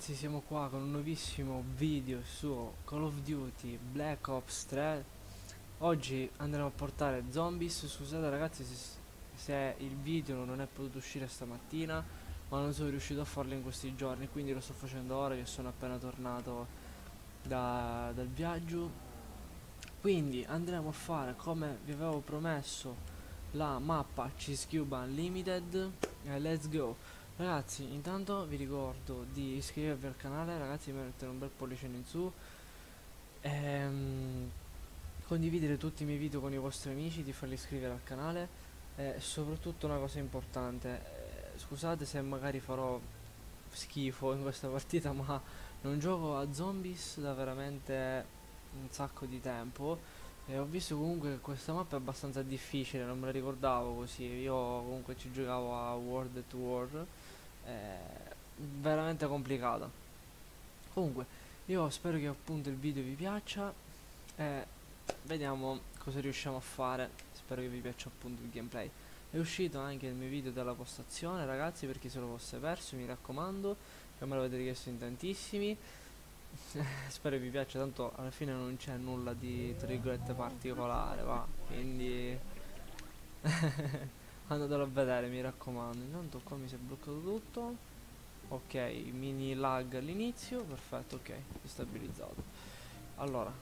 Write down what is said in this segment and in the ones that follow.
ragazzi, siamo qua con un nuovissimo video su Call of Duty Black Ops 3 Oggi andremo a portare zombies, scusate ragazzi se, se il video non è potuto uscire stamattina Ma non sono riuscito a farlo in questi giorni, quindi lo sto facendo ora che sono appena tornato da, dal viaggio. Quindi andremo a fare, come vi avevo promesso, la mappa Cheese Cube Unlimited. E Let's go Ragazzi, intanto vi ricordo di iscrivervi al canale, ragazzi, mettere un bel pollice in su. Ehm, condividere tutti i miei video con i vostri amici, di farli iscrivere al canale. E soprattutto una cosa importante, eh, scusate se magari farò schifo in questa partita, ma non gioco a zombies da veramente un sacco di tempo. E ho visto comunque che questa mappa è abbastanza difficile, non me la ricordavo così. Io comunque ci giocavo a World at War veramente complicata. Comunque io spero che appunto il video vi piaccia e vediamo cosa riusciamo a fare. Spero che vi piaccia appunto il gameplay. È uscito anche il mio video della postazione ragazzi per chi se lo fosse perso mi raccomando che me l'avete richiesto in tantissimi. Spero che vi piaccia tanto alla fine non c'è nulla di tra virgolette particolare va quindi Andatelo a vedere, mi raccomando. Intanto qua mi si è bloccato tutto. Ok, mini lag all'inizio. Perfetto, ok, stabilizzato. Allora,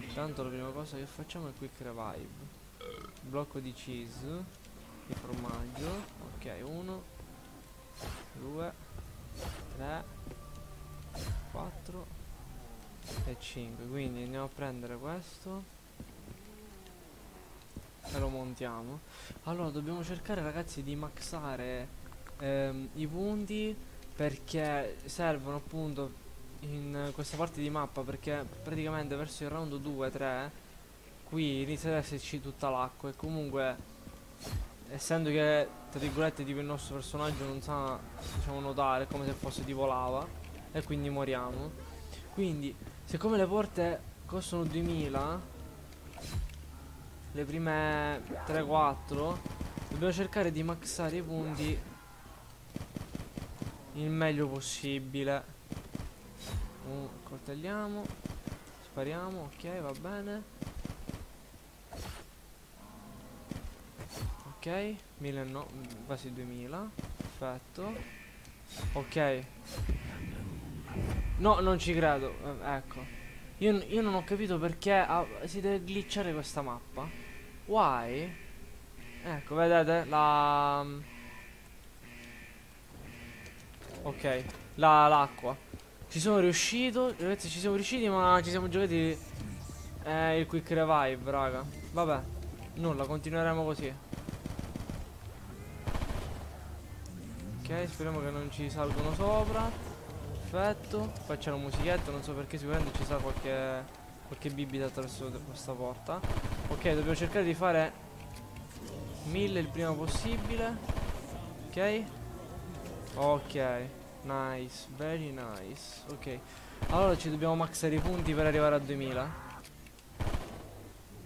intanto la prima cosa che facciamo è quick revive. Blocco di cheese. Di formaggio. Ok, uno. Due. Tre. Quattro. E cinque. Quindi andiamo a prendere questo lo montiamo. Allora dobbiamo cercare ragazzi di maxare ehm, i punti perché servono appunto in questa parte di mappa perché praticamente verso il round 2-3 qui inizia ad esserci tutta l'acqua e comunque essendo che tra virgolette tipo il nostro personaggio non sa diciamo nuotare come se fosse tipo lava e quindi moriamo. Quindi siccome le porte costano 2000 le prime 3-4 dobbiamo cercare di maxare i punti il meglio possibile. Uh, coltelliamo spariamo ok va bene. Ok 1000 no quasi 2000 perfetto. Ok. No non ci credo eh, ecco io, io, non ho capito perché ah, si deve glitchare questa mappa Why? Ecco, vedete? La... Ok, l'acqua. Ci sono riuscito, ragazzi, ci siamo riusciti, ma ci siamo giocati eh, il quick revive, raga. Vabbè, nulla, continueremo così. Ok, speriamo che non ci salgono sopra. Perfetto. Poi c'è una musichetta, non so perché sicuramente ci sarà qualche qualche bibita attraverso questa porta. Ok dobbiamo cercare di fare mille il prima possibile. Ok? Ok. Nice. Very nice. Ok. Allora ci dobbiamo maxare i punti per arrivare a 2000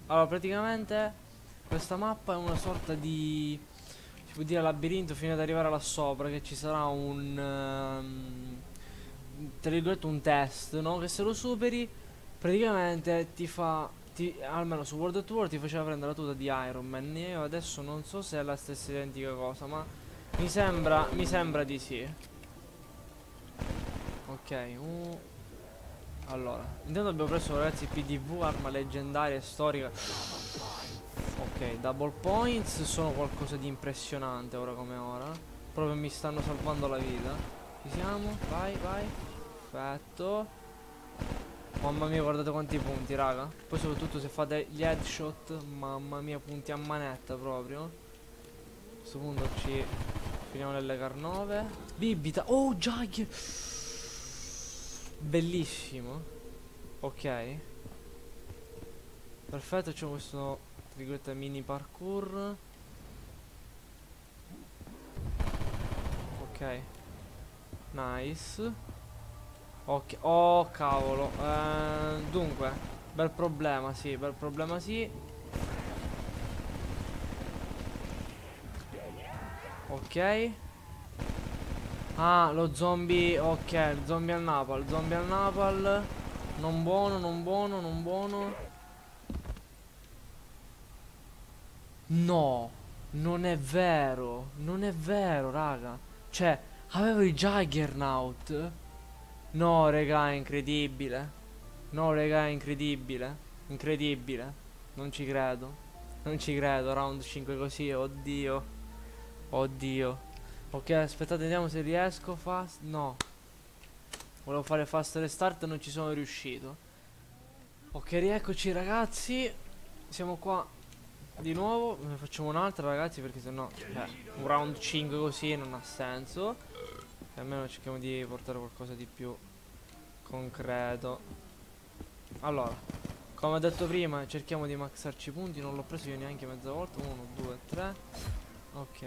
allora praticamente questa mappa è una sorta di si può dire labirinto fino ad arrivare là sopra che ci sarà un um, tra virgolette un test no? Che se lo superi praticamente ti fa ti, almeno su World of War ti faceva prendere la tuta di Iron Man. Io adesso non so se è la stessa identica cosa ma mi sembra mi sembra di sì. Ok uh. allora intanto abbiamo preso ragazzi PDV arma leggendaria e storica. Ok double points sono qualcosa di impressionante ora come ora. Proprio mi stanno salvando la vita ci siamo. Vai vai. Perfetto. Mamma mia guardate quanti punti raga. Poi soprattutto se fate gli headshot Mamma mia punti a manetta proprio. A questo punto ci Finiamo nelle carnove Bibita. Oh Jagger. Bellissimo. Ok. Perfetto c'è questo Tra mini parkour. Ok Nice Ok, oh cavolo eh, Dunque, bel problema, sì, bel problema, sì Ok Ah, lo zombie, ok, zombie al napal, zombie al napal. Non buono, non buono, non buono. No, non è vero, non è vero, raga. Cioè, avevo i Juggernaut. No, raga, è incredibile. No, raga, è incredibile. Incredibile. Non ci credo. Non ci credo, round 5 così, oddio. Oddio. Ok, aspettate, vediamo se riesco. Fast. No. Volevo fare fast restart e non ci sono riuscito. Ok, rieccoci ragazzi. Siamo qua di nuovo. Ne facciamo un'altra ragazzi perché sennò cioè, un round 5 così non ha senso. E almeno cerchiamo di portare qualcosa di più concreto. Allora, come ho detto prima, cerchiamo di maxarci i punti. Non l'ho preso io neanche mezza volta. 1, 2, 3. Ok.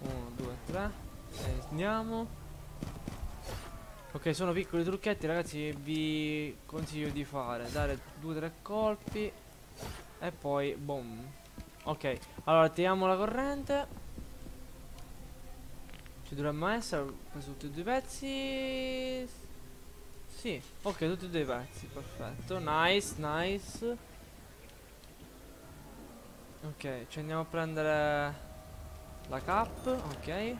1, 2, 3 E andiamo Ok sono piccoli trucchetti ragazzi vi consiglio di fare Dare 2-3 colpi E poi boom Ok allora tiriamo la corrente Ci dovremmo essere preso tutti e due i pezzi Sì ok tutti e due i pezzi Perfetto nice nice Ok ci andiamo a prendere la cap, ok.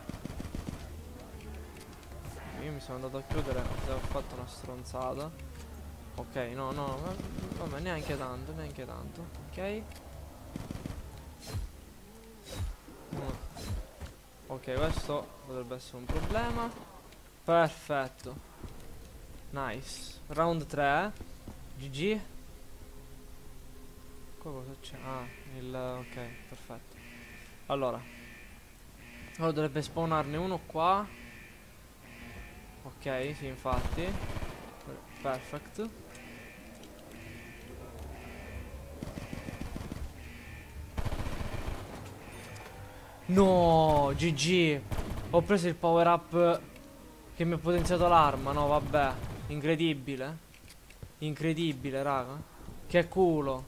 Io mi sono andato a chiudere ho fatto una stronzata. Ok, no, no, vabbè, neanche tanto, neanche tanto, ok. Ok, questo potrebbe essere un problema. Perfetto. Nice. Round 3. GG. Qua cosa c'è? Ah, il... ok, perfetto. Allora, Ora dovrebbe spawnarne uno qua Ok, sì, infatti Perfect No, GG Ho preso il power up Che mi ha potenziato l'arma No, vabbè. Incredibile. Incredibile, raga. Che culo.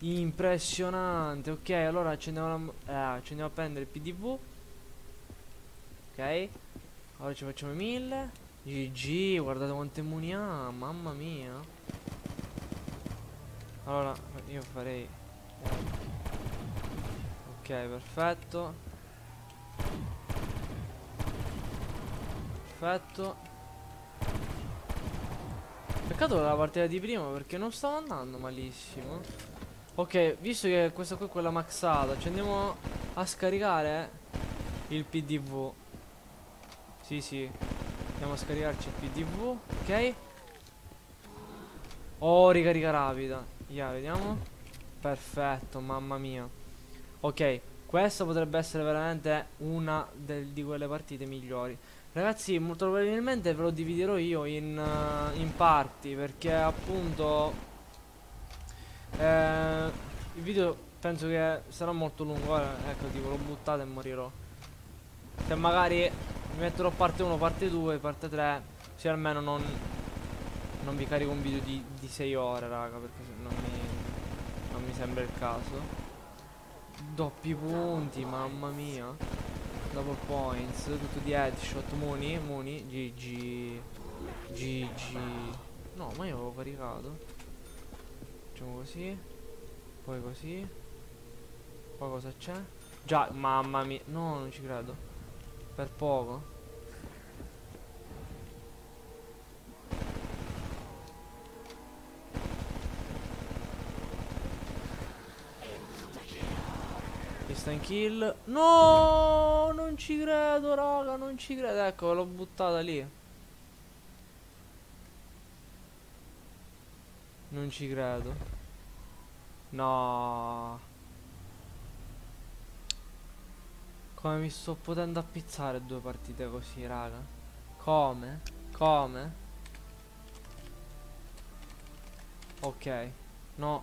Impressionante. Ok, allora ci andiamo a, eh, ci andiamo a prendere il PDV Ok. Ora ci facciamo 1000 GG Guardate quante muni Mamma mia. Allora io farei Ok perfetto Perfetto Peccato la partita di prima perché non stava andando malissimo Ok visto che questa qui è quella maxata Ci andiamo a scaricare il PDV sì, sì. Andiamo a scaricarci il PDV. Ok. Oh, ricarica rapida. Yeah, vediamo. Perfetto, mamma mia. Ok, questa potrebbe essere veramente una di quelle partite migliori. Ragazzi, molto probabilmente ve lo dividerò io in, uh, in parti perché appunto eh, il video penso che sarà molto lungo. Ora, ecco, tipo, l'ho buttato e morirò. Se magari mi metterò parte 1, parte 2, parte 3 Così almeno non Non vi carico un video di, di 6 ore raga Perché non mi Non mi sembra il caso Doppi punti, mamma mia. Double points, tutto di headshot. Muni, Muni, GG GG No, ma io avevo caricato Facciamo così Poi così Poi cosa c'è? Già, mamma mia No, non ci credo. Per poco Instant kill No Non ci credo raga Non ci credo Ecco l'ho buttata lì Non ci credo No Come mi sto potendo appizzare due partite così, raga? Come? Come? Ok. No.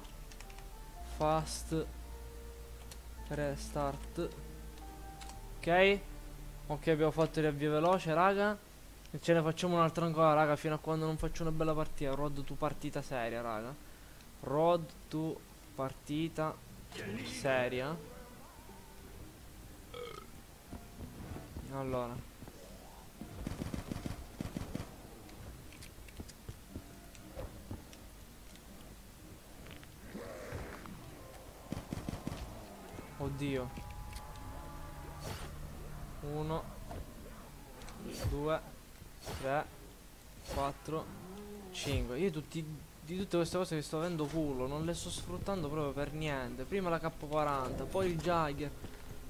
Fast. Restart. Ok. Ok, abbiamo fatto il riavvio veloce, raga. E ce ne facciamo un'altra ancora, raga, fino a quando non faccio una bella partita. Road to partita seria, raga. Road to partita seria. Allora Oddio. Uno. Due. Tre. Quattro. Cinque. Io tutti, di tutte queste cose che sto avendo culo. Non le sto sfruttando proprio per niente. Prima la K40. Poi il Jagger.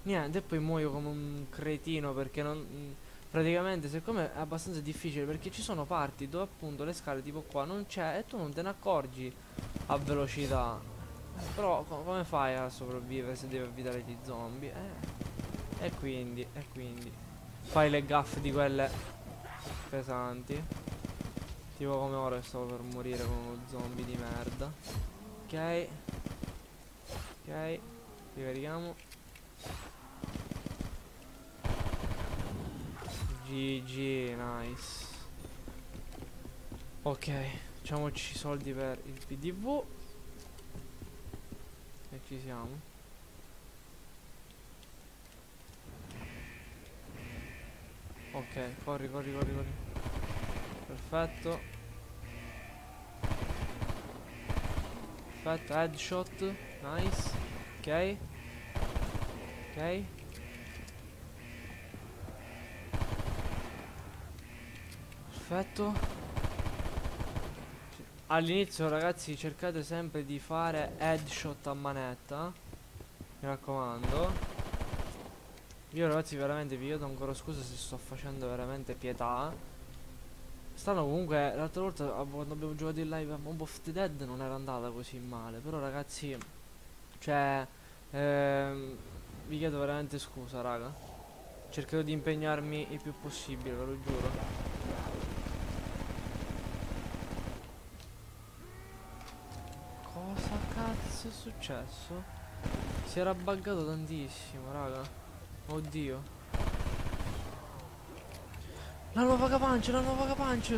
Niente. E poi muoio come un cretino perché non... Praticamente siccome è abbastanza difficile perché ci sono parti dove appunto le scale tipo qua non c'è e tu non te ne accorgi a velocità. Però co come fai a sopravvivere se devi evitare gli zombie? Eh. E quindi, e quindi. Fai le gaffe di quelle pesanti. Tipo come ora stavo per morire con uno zombie di merda. Ok. Ok. Ricarichiamo. GG, nice. Ok, facciamoci i soldi per il PDV. E ci siamo. Ok, corri, corri, corri, corri. Perfetto. Perfetto, headshot. Nice. Ok. Ok. Perfetto. All'inizio ragazzi cercate sempre di fare headshot a manetta. Mi raccomando. Io ragazzi veramente vi chiedo ancora scusa se sto facendo veramente pietà. Stanno comunque, l'altra volta quando abbiamo giocato in live a Mob of the Dead non era andata così male. Però ragazzi, cioè, ehm, vi chiedo veramente scusa raga. Cercherò di impegnarmi il più possibile, ve lo giuro. È successo? Si era buggato tantissimo, raga. Oddio. La nuova capancia, la nuova capancia.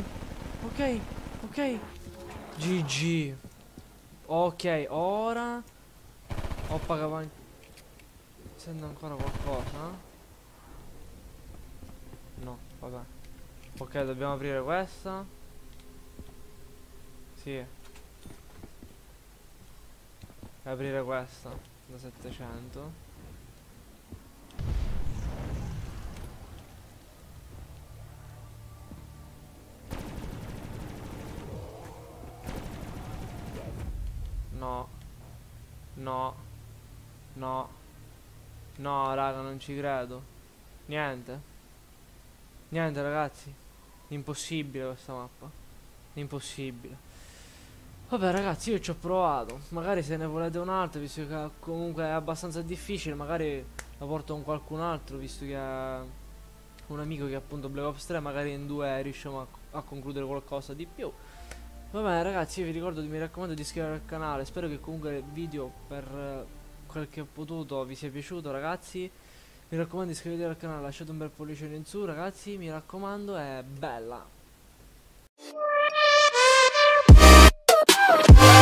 Ok, ok. GG. Ok, ora ho pagato Sento ancora qualcosa? No, vabbè. Ok, dobbiamo aprire questa. Sì aprire questa da 700 No. No. No. No raga non ci credo. Niente. Niente ragazzi. Impossibile questa mappa. Impossibile Vabbè ragazzi io ci ho provato. Magari se ne volete un altro Visto che comunque è abbastanza difficile Magari la porto con qualcun altro Visto che è un amico che appunto Black Ops 3 Magari in due riusciamo a, a concludere qualcosa di più. Va bene ragazzi io vi ricordo mi raccomando di iscrivervi al canale. Spero che comunque il video per quel che ho potuto vi sia piaciuto ragazzi. Mi raccomando iscrivetevi al canale Lasciate un bel pollice in su ragazzi. Mi raccomando è bella Bye.